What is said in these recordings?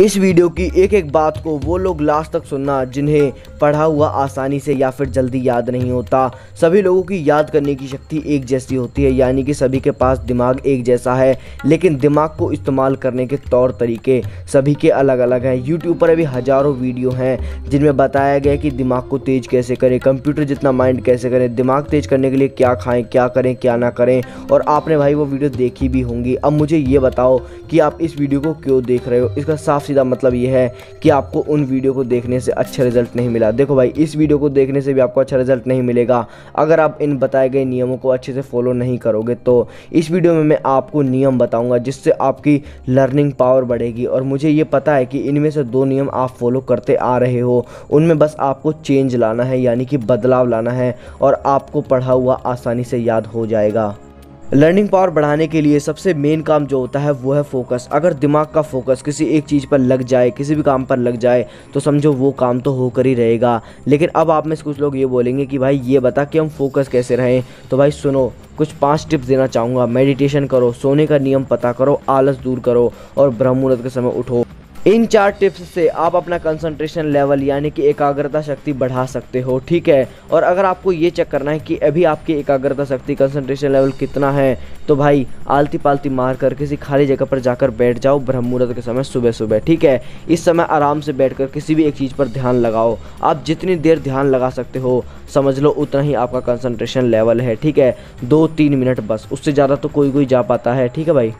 इस वीडियो की एक एक बात को वो लोग लास्ट तक सुनना जिन्हें पढ़ा हुआ आसानी से या फिर जल्दी याद नहीं होता। सभी लोगों की याद करने की शक्ति एक जैसी होती है, यानी कि सभी के पास दिमाग एक जैसा है, लेकिन दिमाग को इस्तेमाल करने के तौर तरीके सभी के अलग अलग हैं। यूट्यूब पर अभी हज़ारों वीडियो हैं, जिनमें बताया गया कि दिमाग को तेज़ कैसे करें, कंप्यूटर जितना माइंड कैसे करें, दिमाग तेज़ करने के लिए क्या खाएँ, क्या करें, क्या ना करें, और आपने भाई वो वीडियो देखी भी होंगी। अब मुझे ये बताओ कि आप इस वीडियो को क्यों देख रहे हो? इसका साफ़ सीधा मतलब ये है कि आपको उन वीडियो को देखने से अच्छा रिज़ल्ट नहीं मिला। देखो भाई, इस वीडियो को देखने से भी आपको अच्छा रिज़ल्ट नहीं मिलेगा। अगर आप इन बताए गए नियमों को अच्छे से फॉलो नहीं करोगे तो इस वीडियो में मैं आपको नियम बताऊँगा जिससे आपकी लर्निंग पावर बढ़ेगी। और मुझे ये पता है कि इनमें से दो नियम आप फॉलो करते आ रहे हो। उनमें बस आपको चेंज लाना है, यानी कि बदलाव लाना है, और आपको पढ़ा हुआ आसानी से याद हो जाएगा। लर्निंग पावर बढ़ाने के लिए सबसे मेन काम जो होता है वो है फोकस अगर दिमाग का फोकस किसी एक चीज़ पर लग जाए, किसी भी काम पर लग जाए तो समझो वो काम तो होकर ही रहेगा। लेकिन अब आप में से कुछ लोग ये बोलेंगे कि भाई, ये बता कि हम फोकस कैसे रहें? तो भाई, सुनो, कुछ पाँच टिप्स देना चाहूँगा। मेडिटेशन करो, सोने का नियम पता करो, आलस दूर करो और ब्रह्म मुहूर्त के समय उठो। इन चार टिप्स से आप अपना कंसंट्रेशन लेवल यानी कि एकाग्रता शक्ति बढ़ा सकते हो, ठीक है? और अगर आपको ये चेक करना है कि अभी आपकी एकाग्रता शक्ति कंसंट्रेशन लेवल कितना है तो भाई आलती पालती मार कर किसी खाली जगह पर जाकर बैठ जाओ ब्रह्म मुहूर्त के समय सुबह सुबह ठीक है? इस समय आराम से बैठकर किसी भी एक चीज़ पर ध्यान लगाओ। आप जितनी देर ध्यान लगा सकते हो, समझ लो उतना ही आपका कंसंट्रेशन लेवल है, ठीक है? दो तीन मिनट बस, उससे ज़्यादा तो कोई कोई जा पाता है, ठीक है भाई?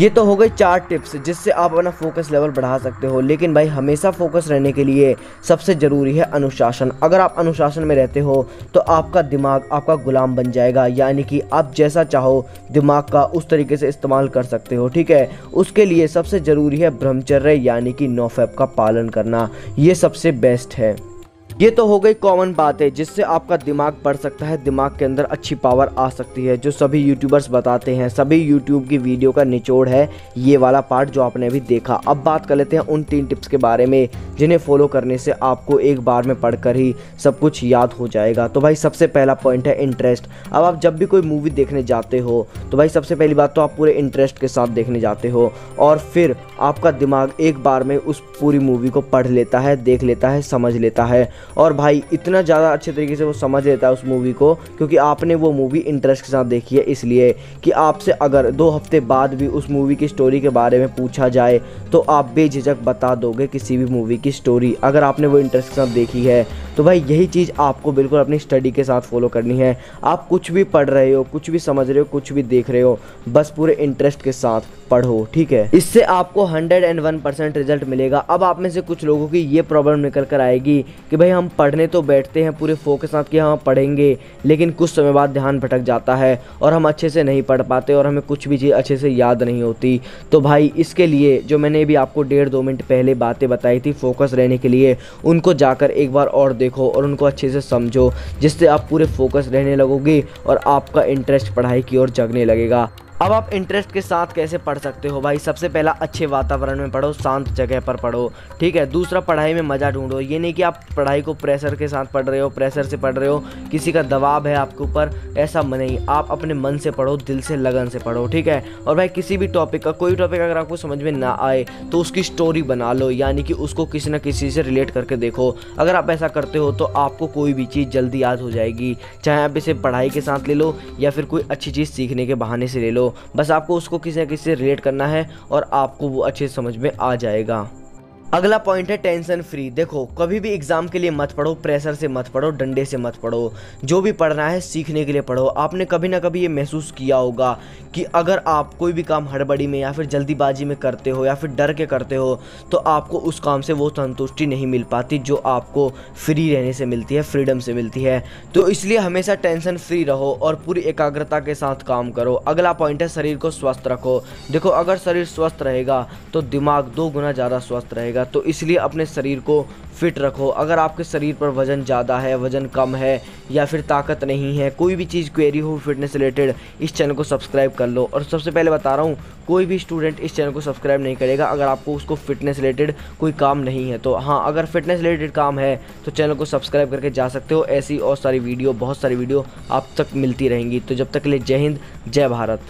ये तो हो गई चार टिप्स जिससे आप अपना फोकस लेवल बढ़ा सकते हो, लेकिन भाई हमेशा फोकस रहने के लिए सबसे ज़रूरी है अनुशासन। अगर आप अनुशासन में रहते हो तो आपका दिमाग आपका गुलाम बन जाएगा, यानी कि आप जैसा चाहो दिमाग का उस तरीके से इस्तेमाल कर सकते हो, ठीक है? उसके लिए सबसे ज़रूरी है ब्रह्मचर्य, यानी कि नोफैप का पालन करना, ये सबसे बेस्ट है। ये तो हो गई कॉमन बात है जिससे आपका दिमाग बढ़ सकता है, दिमाग के अंदर अच्छी पावर आ सकती है, जो सभी यूट्यूबर्स बताते हैं, सभी यूट्यूब की वीडियो का निचोड़ है, ये वाला पार्ट जो आपने अभी देखा। अब बात कर लेते हैं उन तीन टिप्स के बारे में। जिन्हें फॉलो करने से आपको एक बार में पढ़कर ही सब कुछ याद हो जाएगा। तो भाई, सबसे पहला पॉइंट है इंटरेस्ट अब आप जब भी कोई मूवी देखने जाते हो तो भाई, सबसे पहली बात तो आप पूरे इंटरेस्ट के साथ देखने जाते हो और फिर आपका दिमाग एक बार में उस पूरी मूवी को पढ़ लेता है, देख लेता है, समझ लेता है और भाई, इतना ज़्यादा अच्छे तरीके से वो समझ लेता है उस मूवी को क्योंकि आपने वो मूवी इंटरेस्ट के साथ देखी है इसलिए कि आपसे अगर दो हफ़्ते बाद भी उस मूवी की स्टोरी के बारे में पूछा जाए तो आप बेझिझक बता दोगे किसी भी मूवी की स्टोरी अगर आपने वो इंटरेस्ट के साथ देखी है तो भाई यही चीज़ आपको बिल्कुल अपनी स्टडी के साथ फॉलो करनी है। आप कुछ भी पढ़ रहे हो, कुछ भी समझ रहे हो, कुछ भी देख रहे हो, बस पूरे इंटरेस्ट के साथ पढ़ो, ठीक है? इससे आपको hundred and one percent result मिलेगा। अब आप में से कुछ लोगों की ये प्रॉब्लम निकल कर आएगी कि भाई हम पढ़ने तो बैठते हैं, पूरे फोकस साथ कि हम पढ़ेंगे, लेकिन कुछ समय बाद ध्यान भटक जाता है और हम अच्छे से नहीं पढ़ पाते और हमें कुछ भी चीज़ अच्छे से याद नहीं होती। तो भाई इसके लिए जो मैंने भी आपको डेढ़ दो मिनट पहले बातें बताई थी फोकस रहने के लिए उनको जाकर एक बार और देखो और उनको अच्छे से समझो, जिससे आप पूरे फोकस रहने लगोगे और आपका इंटरेस्ट पढ़ाई की ओर जगने लगेगा। अब आप इंटरेस्ट के साथ कैसे पढ़ सकते हो? भाई, सबसे पहला अच्छे वातावरण में पढ़ो, शांत जगह पर पढ़ो, ठीक है? दूसरा, पढ़ाई में मज़ा ढूंढो। ये नहीं कि आप पढ़ाई को प्रेशर के साथ पढ़ रहे हो प्रेशर से पढ़ रहे हो, किसी का दबाव है आपके ऊपर, ऐसा नहीं आप अपने मन से पढ़ो, दिल से लगन से पढ़ो, ठीक है? और भाई, किसी भी टॉपिक का, कोई टॉपिक अगर आपको समझ में ना आए तो उसकी स्टोरी बना लो, यानी कि उसको किसी न किसी से रिलेट करके देखो। अगर आप ऐसा करते हो तो आपको कोई भी चीज़ जल्दी याद हो जाएगी, चाहे आप इसे पढ़ाई के साथ ले लो, या फिर कोई अच्छी चीज़ सीखने के बहाने से ले लो। बस आपको उसको किसी ना किसी से रिलेट करना है और आपको वो अच्छे समझ में आ जाएगा। अगला पॉइंट है टेंशन फ्री देखो, कभी भी एग्ज़ाम के लिए मत पढ़ो प्रेशर से मत पढ़ो, डंडे से मत पढ़ो। जो भी पढ़ना है, सीखने के लिए पढ़ो। आपने कभी ना कभी ये महसूस किया होगा कि अगर आप कोई भी काम हड़बड़ी में या फिर जल्दीबाजी में करते हो या फिर डर के करते हो तो आपको उस काम से वो संतुष्टि नहीं मिल पाती जो आपको फ्री रहने से मिलती है फ्रीडम से मिलती है। तो इसलिए हमेशा टेंशन फ्री रहो और पूरी एकाग्रता के साथ काम करो। अगला पॉइंट है शरीर को स्वस्थ रखो। देखो, अगर शरीर स्वस्थ रहेगा तो दिमाग दो गुना ज़्यादा स्वस्थ रहेगा। जाएगा तो इसलिए अपने शरीर को फिट रखो। अगर आपके शरीर पर वज़न ज़्यादा है, वज़न कम है, या फिर ताकत नहीं है, कोई भी चीज़ क्वेरी हो फिटनेस रिलेटेड इस चैनल को सब्सक्राइब कर लो। और सबसे पहले बता रहा हूँ, कोई भी स्टूडेंट इस चैनल को सब्सक्राइब नहीं करेगा अगर आपको उसको फिटनेस रिलेटेड कोई काम नहीं है। तो हाँ अगर फिटनेस रिलेटेड काम है तो चैनल को सब्सक्राइब करके जा सकते हो। ऐसी और सारी वीडियो बहुत सारी वीडियो आप तक मिलती रहेंगी। तो जब तक के लिए जय हिंद, जय भारत।